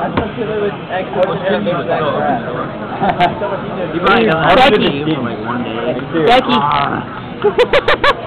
You might have Becky. for like one day. Becky.